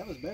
That was bad.